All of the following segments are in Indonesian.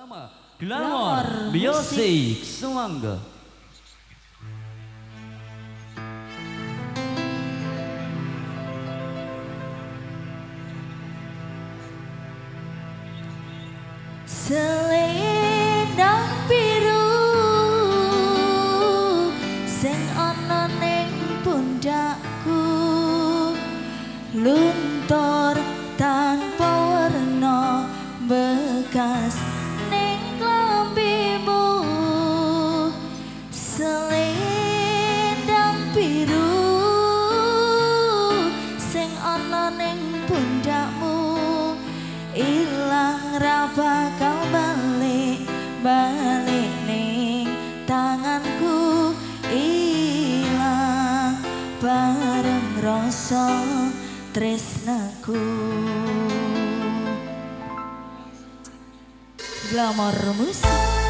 bersama Glamor Music Semangga. tresnaku Glamor musik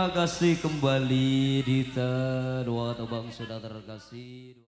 Terima kasih kembali Dita, doa atau bang sudah terkasih.